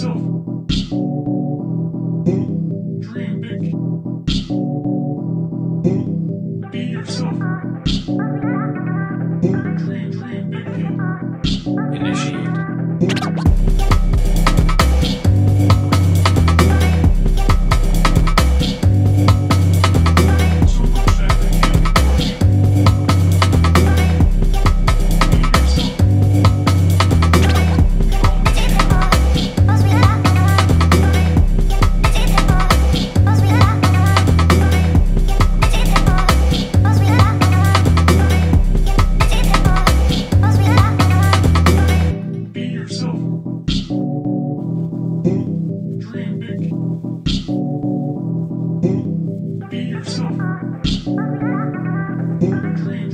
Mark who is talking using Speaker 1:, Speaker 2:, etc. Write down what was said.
Speaker 1: yourself. Eh? Dream big. Eh? Be yourself. Clean.